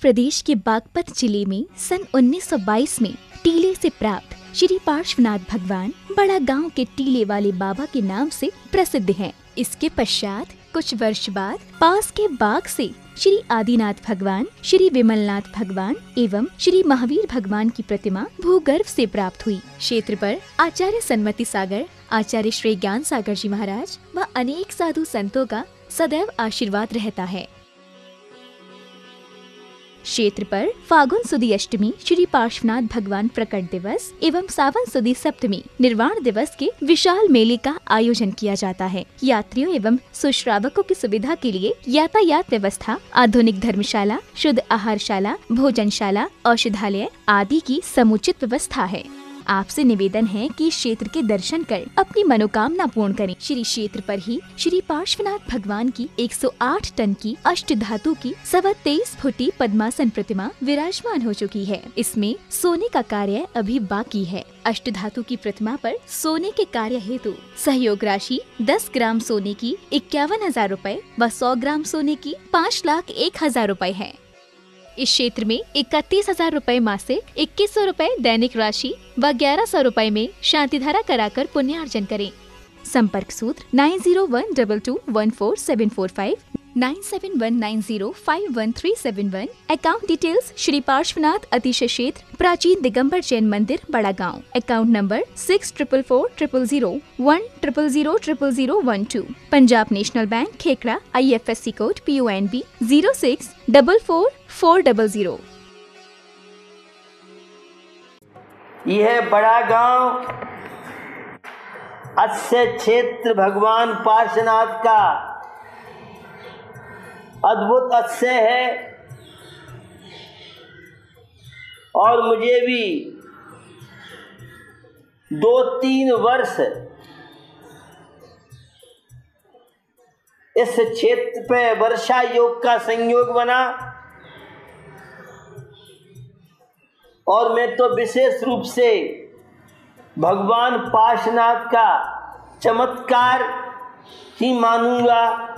प्रदेश के बागपत ज़िले में सन 1922 में टीले से प्राप्त श्री पार्श्वनाथ भगवान बड़ा गाँव के टीले वाले बाबा के नाम से प्रसिद्ध हैं। इसके पश्चात कुछ वर्ष बाद पास के बाग से श्री आदिनाथ भगवान, श्री विमलनाथ भगवान एवं श्री महावीर भगवान की प्रतिमा भूगर्भ से प्राप्त हुई क्षेत्र पर आचार्य सन्मति सागर, आचार्य श्री ज्ञान सागर जी महाराज व अनेक साधु संतों का सदैव आशीर्वाद रहता है क्षेत्र पर फागुन सुदी अष्टमी, श्री पार्श्वनाथ भगवान प्रकट दिवस एवं सावन सुदी सप्तमी निर्वाण दिवस के विशाल मेले का आयोजन किया जाता है। यात्रियों एवं सुश्रावकों की सुविधा के लिए यातायात व्यवस्था, आधुनिक धर्मशाला, शुद्ध आहारशाला, भोजनशाला, औषधालय आदि की समुचित व्यवस्था है। आपसे निवेदन है कि क्षेत्र के दर्शन कर अपनी मनोकामना पूर्ण करें। श्री क्षेत्र पर ही श्री पार्श्वनाथ भगवान की 108 टन की अष्ट धातु की सवा तेईस फुटी पद्मासन प्रतिमा विराजमान हो चुकी है। इसमें सोने का कार्य अभी बाकी है। अष्ट धातु की प्रतिमा पर सोने के कार्य हेतु सहयोग राशि 10 ग्राम सोने की इक्यावन हज़ार रूपए व 100 ग्राम सोने की पाँच लाख एक हज़ार रूपए है। इस क्षेत्र में इकतीस हज़ार रूपए मासिक, इक्कीस सौ रूपए दैनिक राशि व ग्यारह सौ रूपए में शांति धारा कराकर पुण्यार्जन करें। संपर्क सूत्र nine zero one double two one four seven four five nine seven one nine zero five one three seven one. Account details Shri Parshvanath अतिशय क्षेत्र प्राचीन दिगंबर जैन मंदिर Bada Gaon account number six triple four triple zero one triple zero triple zero one two Punjab national bank Khekra I F S C code P O N B zero six double four four double zero यह बड़ा गाँव, अस्य क्षेत्र भगवान पार्श्वनाथ का। अद्भुत अस्य है। और मुझे भी दो तीन वर्ष इस क्षेत्र पे वर्षा योग का संयोग बना। और मैं तो विशेष रूप से भगवान पार्श्वनाथ का चमत्कार ही मानूँगा।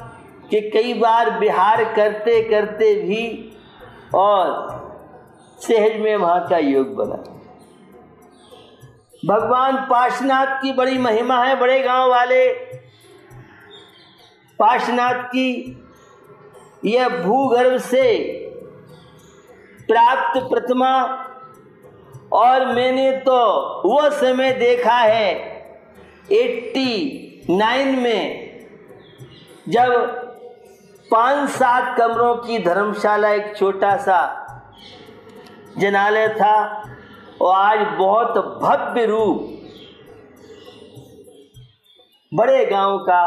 कि कई बार बिहार करते करते भी और सहज में वहाँ का योग बना। भगवान पार्श्वनाथ की बड़ी महिमा है, बड़े गाँव वाले। पार्श्वनाथ की यह भूगर्भ से प्राप्त प्रतिमा, और मैंने तो वह समय देखा है, एट्टी नाइन में, जब पाँच सात कमरों की धर्मशाला एक छोटा सा जनालय था और आज बहुत भव्य रूप बड़े गाँव का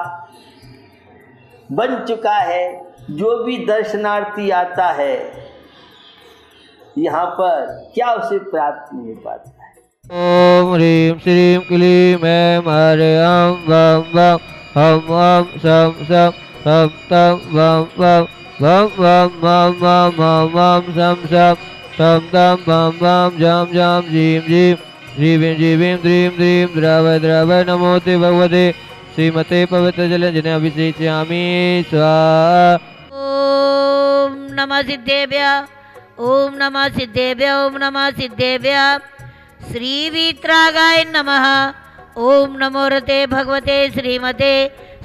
बन चुका है, जो भी दर्शनार्थी आता है, यहाँ पर क्या उसे प्राप्त नहीं पाता है? ओम ह्रीं श्रीं क्लीं ऐं हरिं वं वं हं वं सं सं सं तं वं वं वं वं वं वं हं वं सं सं तं तं वं वं जं जं जीं जीं जीवीं जीवीं द्रीं द्रीं द्रव द्रव नमोते भगवते श्रीमते पवित्रजलजने अभिषेच्यामि स्वाहा ॐ नमः सिद्धेभ्य, ॐ नमः सिद्धेभ्य, ॐ नमः सिद्धेभ्य। श्रीवीत्रागाय नमः। ॐ नमो रते भगवते श्रीमते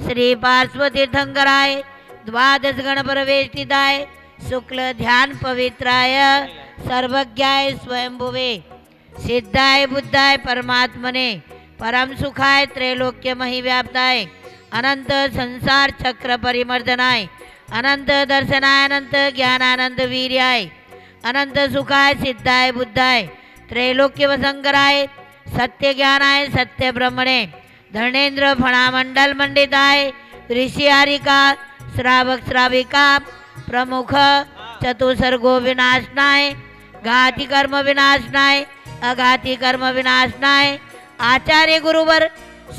श्रीपार्श्वतीर्थङ्कराय द्वादशगणपरवेष्टिताय शुक्लध्यान पवित्राय सर्वज्ञाय स्वयंभुवे, सिद्धाय बुद्धाय परमात्मने, परम सुखाय त्रैलोक्य व्याप्ताय अनंत संसार चक्र परिमर्दनाय, अनंत दर्शनाय, अनंत ज्ञानानंद वीर्याय, अनंत सुखाय सिद्धाय बुद्धाय, त्रैलोक्य वसंकराय सत्य ज्ञानाय सत्य ब्रह्मणे धर्णेन्द्र फणामंडल मंडिताय ऋषिहारिका श्रावक श्राविका प्रमुख चतुसर्गो विनाशनाय घाती कर्म विनाशनाय अघाती कर्म विनाशनाय आचार्य गुरुवर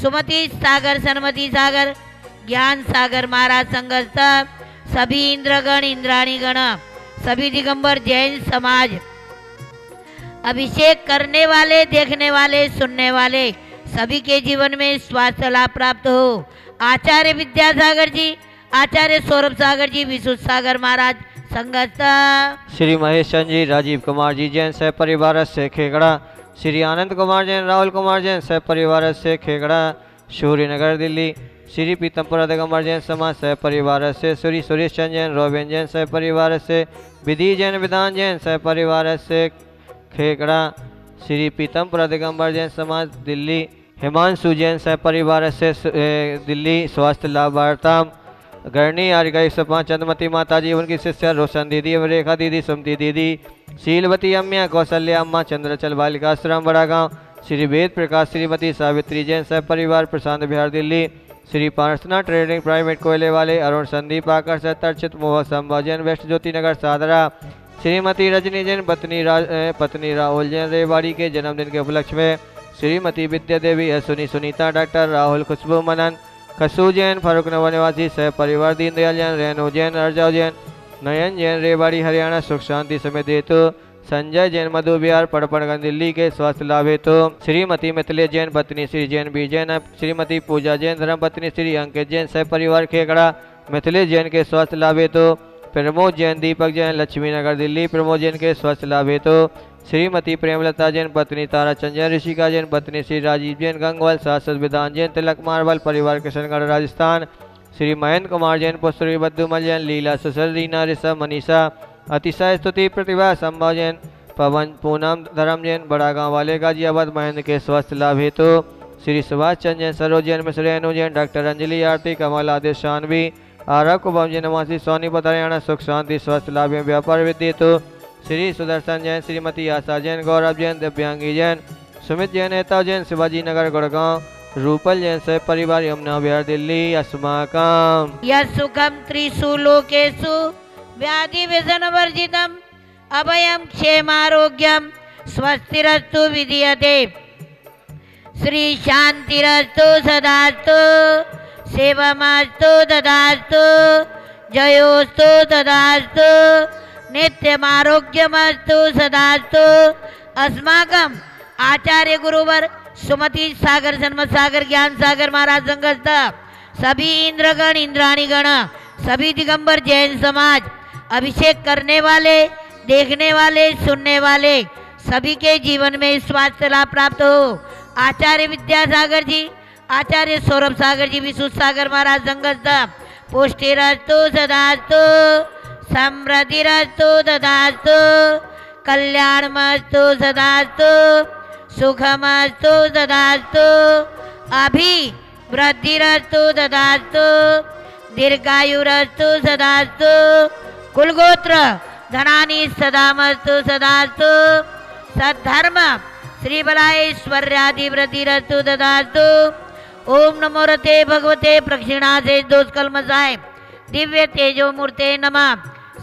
सुमति सागर सन्मति सागर ज्ञान सागर महाराज संघस्थ सभी इंद्रगण इंद्राणी गण सभी दिगंबर जैन समाज अभिषेक करने वाले, देखने वाले, सुनने वाले, सभी के जीवन में स्वास्थ्य लाभ प्राप्त हो। आचार्य विद्यासागर जी, आचार्य सौरभ सागर जी, विशुद्ध सागर महाराज, संगत। श्री महेश चंद जी, राजीव कुमार जी जैन सह परिवार से खेगड़ा। श्री आनंद कुमार जैन, राहुल कुमार जैन सह परिवार से खेगड़ा। सूर्यनगर दिल्ली। श्री पीतमपुरा दिगंबर जैन समाज सह परिवार से श्री सुरेश चंद जैन, रोबिन जैन सह परिवार से, विधि जैन, विधान जैन सह परिवार से खेगड़ा श्री पीतमपुरा दिगंबर जैन समाज, दिल्ली, हिमांशु जैन सह परिवार से दिल्ली स्वास्थ्य लाभ वार्ता गरणी आर्य सपा चंद्रमती माता जी उनकी शिष्या रोशन दीदी रेखा दीदी, सुमति दीदी, शीलवती अम्या, कौशल्या अम्मा, चंद्रचल बालिका आश्रम, बड़ा गाँव, श्री वेद प्रकाश, श्रीमती सावित्री जैन सह परिवार, प्रशांत बिहार दिल्ली, श्री पार्सना ट्रेडिंग प्राइवेट कोयले वाले अरुण संदीप आकर्ष तर्चित मोह संभव जैन वेस्ट ज्योति नगर, सादरा श्रीमती रजनी जैन पत्नी रा, पत्नी राहुल जैन रेवाड़ी के जन्मदिन के उपलक्ष्य में श्रीमती विद्या देवी अश्विनी सुनीता डॉक्टर राहुल खुशबू मनन खसू जैन फारूक नवा निवासी सह परिवार दीनदयाल जैन रेणु जैन अर्जाव जैन नयन जैन रेवाड़ी हरियाणा सुख शांति समेत हेतु संजय जैन मधु बिहार पड़पड़गंज दिल्ली के स्वास्थ्य लाभ हेतु श्रीमती मिथिले जैन पत्नी श्री जैन बी जैन श्रीमती पूजा जैन धर्म पत्नी श्री अंकित जैन सह परिवार खेकड़ा मिथिलेश जैन के स्वास्थ्य लाभ हेतु प्रमोद जैन, दीपक जैन, लक्ष्मी नगर, दिल्ली। प्रमोद जैन के स्वास्थ्य लाभ हेतु श्रीमती प्रेमलता जैन, पत्नी तारा चंद जैन ऋषिका जैन, पत्नी श्री राजीव जैन, गंगवाल शासक विधान जैन, तिलक मारवल, परिवार किशनगढ़, राजस्थान। श्री महेंद्र कुमार जैन पुष्परी बद्दुमल जैन, लीला सुसर रीना ऋषभ मनीषा, अतिशय स्तुति, प्रतिभा संभव जैन, पवन पूनम, धर्म जैन, बड़ा गाँव वाले, गाजियाबाद महेंद्र के स्वस्थ लाभ हेतु श्री सुभाष चंद जैन, सरोज जैन, मिश्र जैन, डॉक्टर अंजलि आरती, कमल आदेश शानवी आरव कुबम जैन नवासी सोनीपत हरियाणा सुख शांति स्वास्थ्य लाभ, व्यापार विधि हेतु श्री सुदर्शन जैन, श्रीमती आशा जैन, गौरव जैन, दिव्यांगी जैन, सुमित जैन, नेता जैन, शिवाजी नगर, गुड़गांव, रूपल जैन से परिवार, यमुना विहार, दिल्ली, अस्माकम। यत्सुखम त्रिषु लोकेषु व्याधि व्यसन वर्जितम अभयम, क्षेमारोग्यम, स्वस्तिरस्तु विधीयते। श्री शांतिरस्तु, सदास्तु। ददास्तु, जयोस्तु ददास्तु, नित्यमारोग्यमस्तु सदास्तु। अस्माकम आचार्य गुरुवर सुमति सागर जन्म सागर ज्ञान सागर महाराज संगस्त सभी इंद्रगण, इंद्राणी गण, सभी दिगंबर जैन समाज, अभिषेक करने वाले, देखने वाले, सुनने वाले, सभी के जीवन में स्वास्थ्य लाभ प्राप्त हो। आचार्य विद्यासागर जी आचार्य सौरभ सागर जी विशुद्ध सागर महाराज संगस्त पुष्टिरस्तु, सदास्तु, समृद्धिरस्तु, ददास्तु, कल्याणमस्तु, सदास्तु, सुखमस्तु, ददास्तु अभी वृद्धिरस्तु ददास्तु, दीर्घायुरस्तु, सदास्तु, कुलगोत्र, धनानि सदामस्तु, सदास्तु, सद्धर्म श्री बलाऐश्वर्यादि वृद्धिरस्तु ददास्तु ओम नमो रते भगवते प्रक्षिणासे दोषकल्मसाय दिव्य तेजो मूर्ते नमः।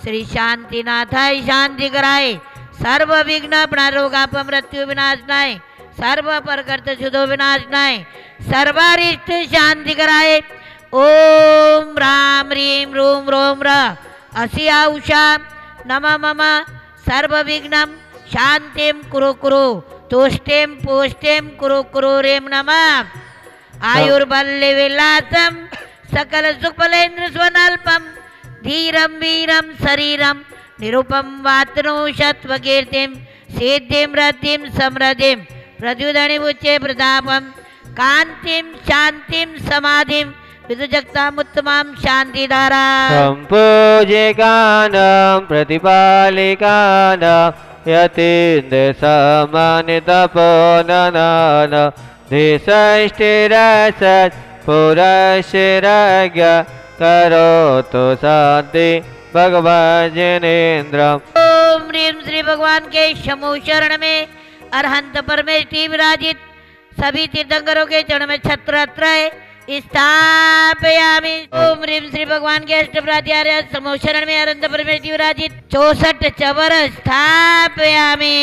श्री शांतिनाथाय शांति कराय सर्व विघ्न प्रणरोगाप मृत्यु विनाशनाय। सर्व परकर्त शुद्धो विनाशनाय। सर्वारिष्ट शांति कराय ओम राम रीम रूम रोम र। असिया उषा नम मम। सर्व विघ्नम शांतिम कुरु कुरु। तुष्टिम पुष्टिम कुरु कुरु रेम नमः। आयुर्बल्य विलासम सकल सुफलेन्द्र स्वनल्पम धीरम वीरम शरीरम निरुपम वातनो शत्वकीर्तिम सिद्धिम रतिम समृद्धिम प्रद्युदणिमुच्चे प्रतापम कांतिम शांतिम समाधिम विदुजक्तामुत्तमां शांतिधारा सम्पूजिकानां, प्रतिपालिकानां, यतीन्द्रसमानितपोननान धिषष्टिरसत् पुरशिरज्ञ करोतु भगवान भगवजनेन्द्रम् ओम ह्रीम श्री भगवान के शमु शरण में अरहंत परमेष्टि विराजित। सभी तीर्थंकरों के चरण में छत्र स्थापयामि। ओम ह्रीम श्री भगवान के अष्ट प्राचार्य समूह शरण में अरहंत परमेष्टि विराजित। चौसठ चवर स्थापयामि।